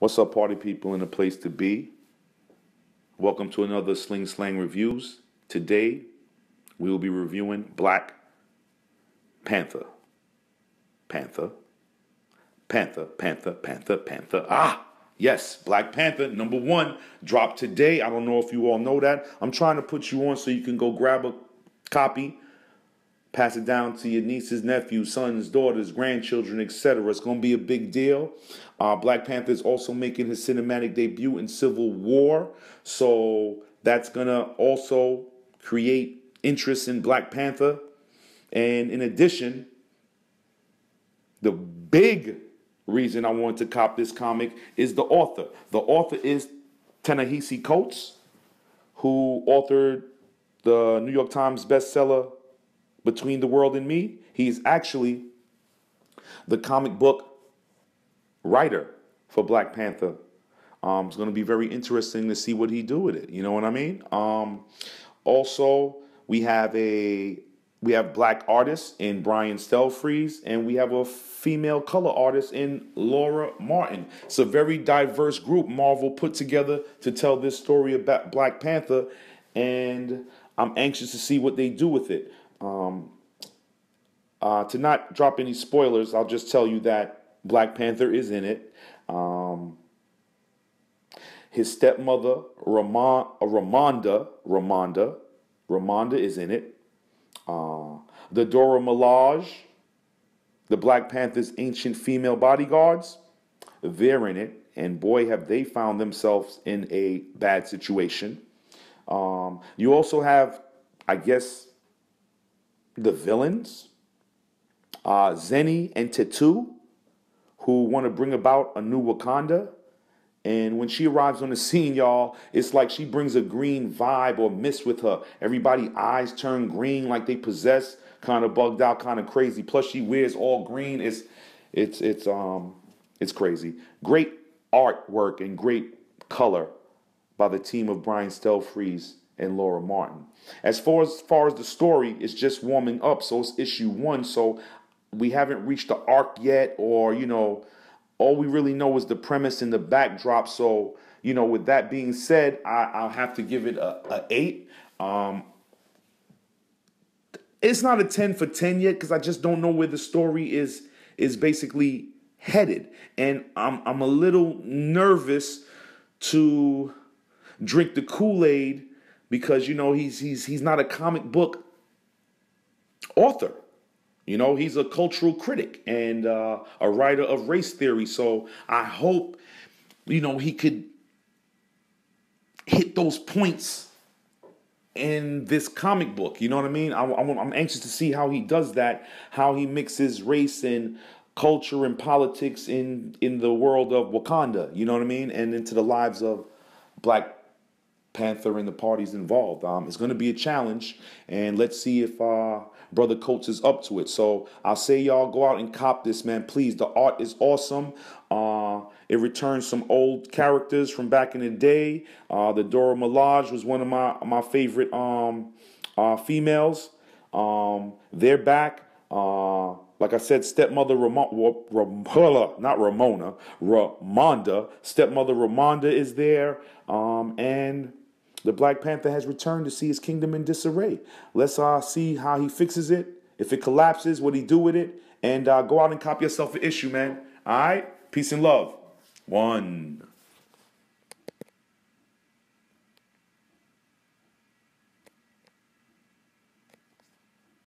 What's up, party people in a place to be? Welcome to another Sling Slang Reviews. Today, we will be reviewing Black Panther. Panther. Panther, Panther, Panther, Panther. Ah, yes, Black Panther, number one, dropped today. I don't know if you all know that. I'm trying to put you on so you can go grab a copy pass it down to your nieces, nephews, sons, daughters, grandchildren, etc. It's going to be a big deal. Uh, Black Panther is also making his cinematic debut in Civil War, so that's going to also create interest in Black Panther. And in addition, the big reason I wanted to cop this comic is the author. The author is Ta-Nehisi Coates, who authored the New York Times bestseller between the World and Me. He's actually the comic book writer for Black Panther. Um, it's going to be very interesting to see what he do with it. You know what I mean? Um, also, we have a we have black artists in Brian Stelfreeze, and we have a female color artist in Laura Martin. It's a very diverse group Marvel put together to tell this story about Black Panther, and I'm anxious to see what they do with it. Um, uh, to not drop any spoilers, I'll just tell you that Black Panther is in it. Um, his stepmother, Ramon, Ramonda, Ramonda, Ramonda is in it. Uh, the Dora Milaje, the Black Panther's ancient female bodyguards, they're in it. And boy, have they found themselves in a bad situation. Um, you also have, I guess, the villains, uh, Zenny and Tetu, who want to bring about a new Wakanda. And when she arrives on the scene, y'all, it's like she brings a green vibe or mist with her. Everybody eyes turn green like they possess, kind of bugged out, kind of crazy. Plus she wears all green. It's it's it's um it's crazy. Great artwork and great color by the team of Brian Stelfreeze and Laura Martin. As far as far as the story, it's just warming up, so it's issue one. So we haven't reached the arc yet, or you know, all we really know is the premise and the backdrop. So you know, with that being said, I, will have to give it a, a eight. Um, it's not a 10 for 10 yet because I just don't know where the story is is basically headed. And I'm I'm a little nervous to drink the Kool-Aid because you know he's he's he's not a comic book author. You know, he's a cultural critic and uh, a writer of race theory. So I hope, you know, he could hit those points in this comic book. You know what I mean? I'm, I'm, anxious to see how he does that, how he mixes race and culture and politics in in the world of Wakanda. You know what I mean? And into the lives of black Panther and the parties involved. Um, it's going to be a challenge, and let's see if uh, Brother Coates is up to it. So I'll say y'all go out and cop this, man. Please, the art is awesome. Uh, it returns some old characters from back in the day. Uh, the Dora Milaje was one of my my favorite um, uh, females. Um, they're back. Uh, like I said, stepmother Ramona, not Ramona, Ramonda. Stepmother Ramonda is there. Um, and the Black Panther has returned to see his kingdom in disarray. Let's uh, see how he fixes it. If it collapses, what he do with it, and uh, go out and cop yourself an issue, man. All right, peace and love. One.